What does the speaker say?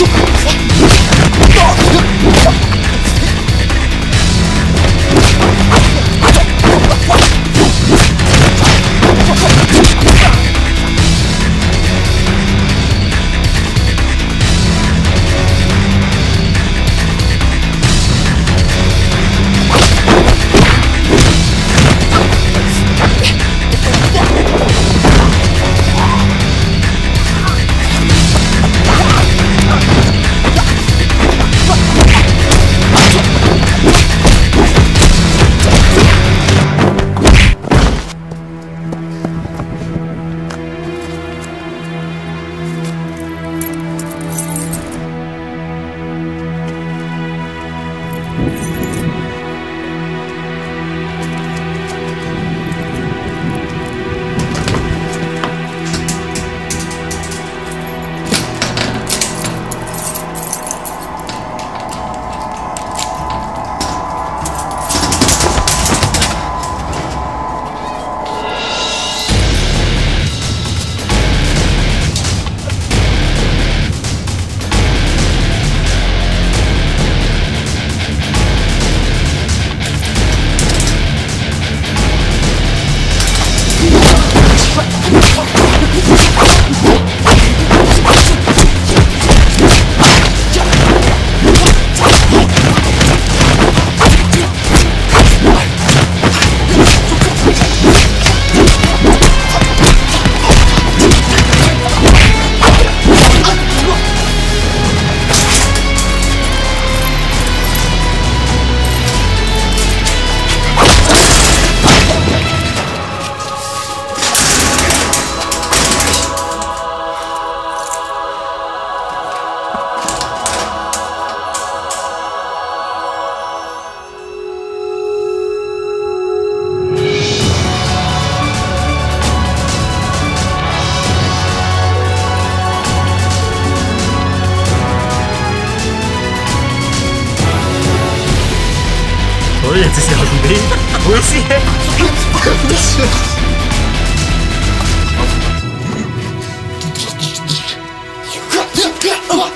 中。やつして運んでいいおいしい Oh,